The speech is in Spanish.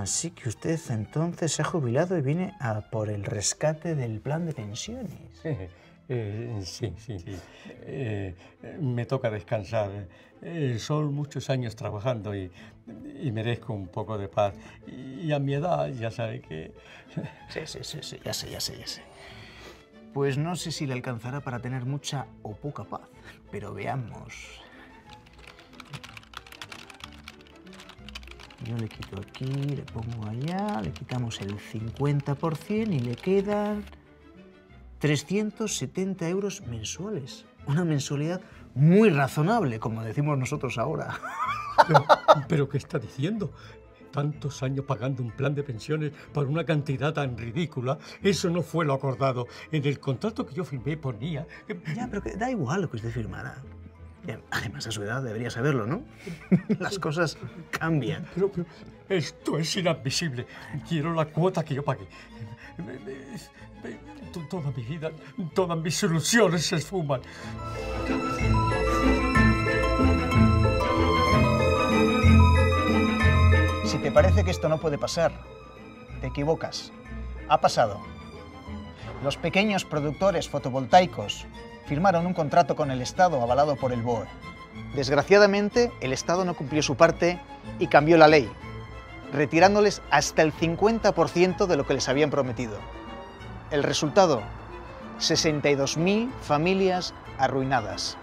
Así que usted entonces se ha jubilado y viene a por el rescate del plan de pensiones. Eh, sí, sí, sí. Eh, me toca descansar. Eh, son muchos años trabajando y, y, merezco un poco de paz. Y a mi edad ya sabe que... Sí, sí, sí, sí, ya sé, ya sé, ya sé. Pues no sé si le alcanzará para tener mucha o poca paz, pero veamos. Yo le quito aquí, le pongo allá, le quitamos el 50% y le quedan 370 euros mensuales. Una mensualidad muy razonable, como decimos nosotros ahora. Pero, pero, ¿qué está diciendo? Tantos años pagando un plan de pensiones por una cantidad tan ridícula. Eso no fue lo acordado. En el contrato que yo firmé ponía... Ya, pero que da igual lo que usted firmara. Además, a su edad debería saberlo, ¿no? Las cosas cambian. Pero, pero, esto es inadmisible. Quiero la cuota que yo pagué. Toda mi vida, todas mis ilusiones se esfuman. Si te parece que esto no puede pasar, te equivocas. Ha pasado. Los pequeños productores fotovoltaicos firmaron un contrato con el Estado avalado por el BOE. Desgraciadamente, el Estado no cumplió su parte y cambió la ley, retirándoles hasta el 50% de lo que les habían prometido. El resultado, 62.000 familias arruinadas.